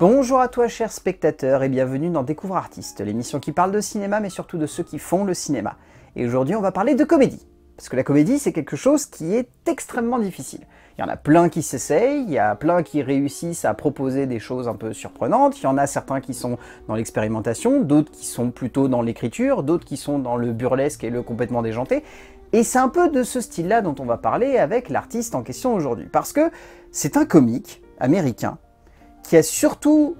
Bonjour à toi chers spectateurs et bienvenue dans Découvre Artiste, l'émission qui parle de cinéma mais surtout de ceux qui font le cinéma. Et aujourd'hui on va parler de comédie. Parce que la comédie c'est quelque chose qui est extrêmement difficile. Il y en a plein qui s'essayent, il y a plein qui réussissent à proposer des choses un peu surprenantes, il y en a certains qui sont dans l'expérimentation, d'autres qui sont plutôt dans l'écriture, d'autres qui sont dans le burlesque et le complètement déjanté. Et c'est un peu de ce style-là dont on va parler avec l'artiste en question aujourd'hui. Parce que c'est un comique américain qui a surtout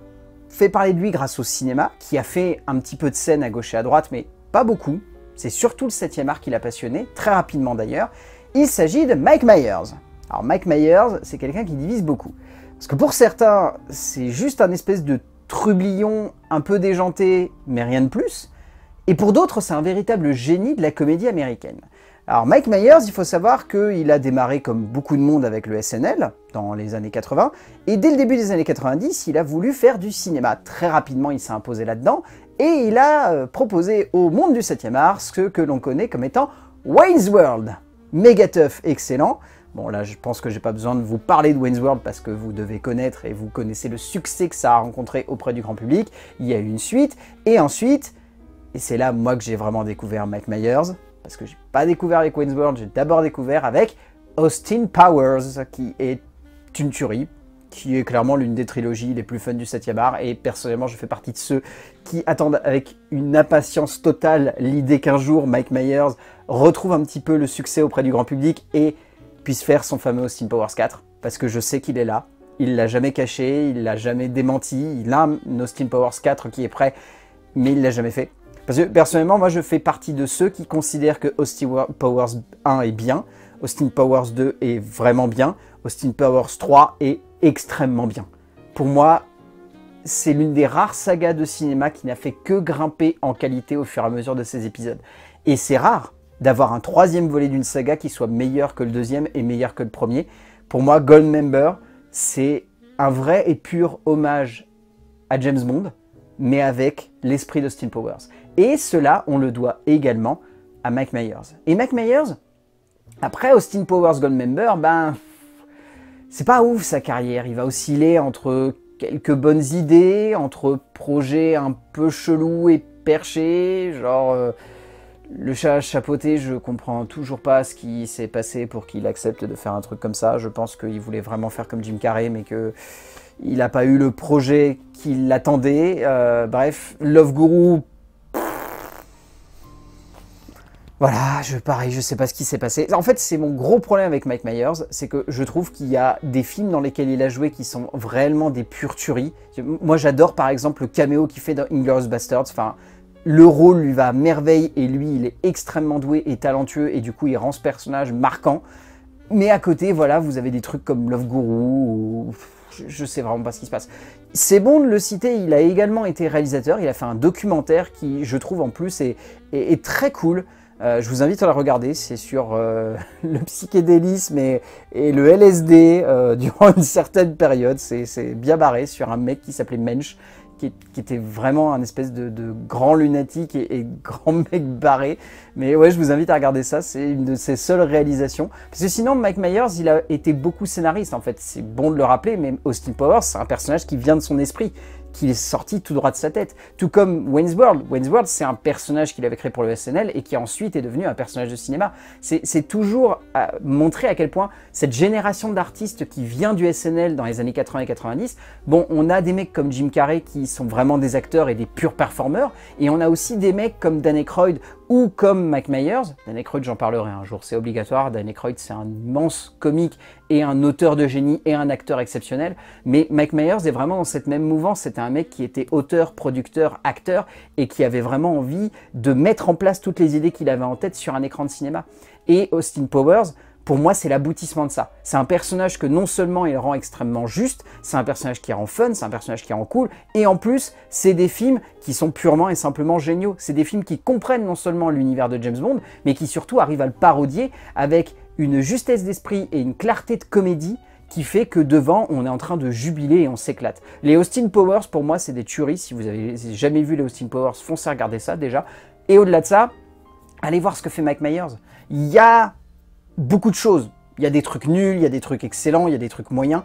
fait parler de lui grâce au cinéma, qui a fait un petit peu de scène à gauche et à droite, mais pas beaucoup. C'est surtout le 7 art qui l'a passionné, très rapidement d'ailleurs. Il s'agit de Mike Myers. Alors Mike Myers, c'est quelqu'un qui divise beaucoup. Parce que pour certains, c'est juste un espèce de trublion un peu déjanté, mais rien de plus. Et pour d'autres, c'est un véritable génie de la comédie américaine. Alors Mike Myers, il faut savoir qu'il a démarré comme beaucoup de monde avec le SNL dans les années 80, et dès le début des années 90, il a voulu faire du cinéma. Très rapidement, il s'est imposé là-dedans, et il a euh, proposé au monde du 7e art ce que l'on connaît comme étant Wayne's World. Méga tough, excellent. Bon là, je pense que j'ai pas besoin de vous parler de Wayne's World parce que vous devez connaître et vous connaissez le succès que ça a rencontré auprès du grand public. Il y a eu une suite, et ensuite, et c'est là moi que j'ai vraiment découvert Mike Myers, parce que j'ai pas découvert avec Wayne's j'ai d'abord découvert avec Austin Powers, qui est une tuerie, qui est clairement l'une des trilogies les plus fun du 7e art, et personnellement je fais partie de ceux qui attendent avec une impatience totale l'idée qu'un jour Mike Myers retrouve un petit peu le succès auprès du grand public et puisse faire son fameux Austin Powers 4, parce que je sais qu'il est là, il l'a jamais caché, il l'a jamais démenti, il a un Austin Powers 4 qui est prêt, mais il l'a jamais fait. Personnellement, moi je fais partie de ceux qui considèrent que Austin Powers 1 est bien, Austin Powers 2 est vraiment bien, Austin Powers 3 est extrêmement bien. Pour moi, c'est l'une des rares sagas de cinéma qui n'a fait que grimper en qualité au fur et à mesure de ses épisodes. Et c'est rare d'avoir un troisième volet d'une saga qui soit meilleur que le deuxième et meilleur que le premier. Pour moi, Goldmember, c'est un vrai et pur hommage à James Bond, mais avec l'esprit d'Austin Powers. Et cela, on le doit également à Mike Myers. Et Mike Myers, après Austin Powers Goldmember, ben, c'est pas ouf sa carrière. Il va osciller entre quelques bonnes idées, entre projets un peu chelous et perchés, genre euh, le chat chapeauté, je comprends toujours pas ce qui s'est passé pour qu'il accepte de faire un truc comme ça. Je pense qu'il voulait vraiment faire comme Jim Carrey, mais que il n'a pas eu le projet qu'il attendait. Euh, bref, Love Guru, Voilà, je, pareil, je sais pas ce qui s'est passé. En fait, c'est mon gros problème avec Mike Myers, c'est que je trouve qu'il y a des films dans lesquels il a joué qui sont vraiment des pures tueries. Moi, j'adore par exemple le caméo qu'il fait dans Inglourious Bastards. Enfin, le rôle lui va à merveille et lui, il est extrêmement doué et talentueux et du coup, il rend ce personnage marquant. Mais à côté, voilà, vous avez des trucs comme Love Guru ou... Je sais vraiment pas ce qui se passe. C'est bon de le citer, il a également été réalisateur, il a fait un documentaire qui, je trouve en plus, est, très cool. Euh, je vous invite à la regarder, c'est sur euh, le psychédélisme et, le LSD euh, durant une certaine période. C'est bien barré sur un mec qui s'appelait Mensch, qui, était vraiment un espèce de, grand lunatique et, grand mec barré. Mais ouais, je vous invite à regarder ça, c'est une de ses seules réalisations. Parce que sinon, Mike Myers, il a été beaucoup scénariste en fait. C'est bon de le rappeler, mais Austin Powers, c'est un personnage qui vient de son esprit qui est sorti tout droit de sa tête. Tout comme Wayne's World. Wayne's World, c'est un personnage qu'il avait créé pour le SNL et qui ensuite est devenu un personnage de cinéma. C'est toujours à montrer à quel point cette génération d'artistes qui vient du SNL dans les années 80 et 90, bon, on a des mecs comme Jim Carrey qui sont vraiment des acteurs et des purs performeurs, et on a aussi des mecs comme Dan Aykroyd ou comme Mike Myers, Dan Aykroyd j'en parlerai un jour, c'est obligatoire, Dan Aykroyd c'est un immense comique et un auteur de génie et un acteur exceptionnel, mais Mike Myers est vraiment dans cette même mouvance, c'était un mec qui était auteur, producteur, acteur et qui avait vraiment envie de mettre en place toutes les idées qu'il avait en tête sur un écran de cinéma. Et Austin Powers, pour moi, c'est l'aboutissement de ça. C'est un personnage que non seulement il rend extrêmement juste, c'est un personnage qui rend fun, c'est un personnage qui rend cool, et en plus, c'est des films qui sont purement et simplement géniaux. C'est des films qui comprennent non seulement l'univers de James Bond, mais qui surtout arrivent à le parodier avec une justesse d'esprit et une clarté de comédie qui fait que devant, on est en train de jubiler et on s'éclate. Les Austin Powers, pour moi, c'est des tueries. Si vous avez jamais vu les Austin Powers, foncez regarder ça déjà. Et au-delà de ça, allez voir ce que fait Mike Myers. Il y a beaucoup de choses. Il y a des trucs nuls, il y a des trucs excellents, il y a des trucs moyens.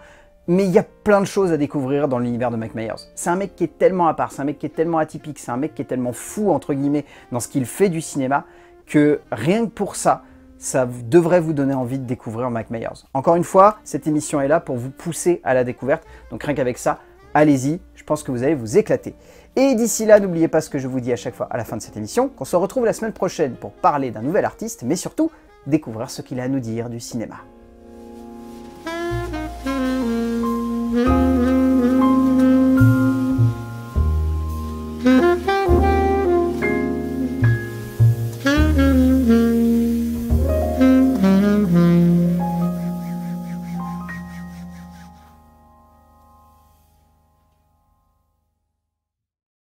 Mais il y a plein de choses à découvrir dans l'univers de Mike Myers. C'est un mec qui est tellement à part, c'est un mec qui est tellement atypique, c'est un mec qui est tellement fou, entre guillemets, dans ce qu'il fait du cinéma, que rien que pour ça, ça devrait vous donner envie de découvrir Mike Myers. Encore une fois, cette émission est là pour vous pousser à la découverte, donc rien qu'avec ça, allez-y, je pense que vous allez vous éclater. Et d'ici là, n'oubliez pas ce que je vous dis à chaque fois à la fin de cette émission, qu'on se retrouve la semaine prochaine pour parler d'un nouvel artiste, mais surtout découvrir ce qu'il a à nous dire du cinéma.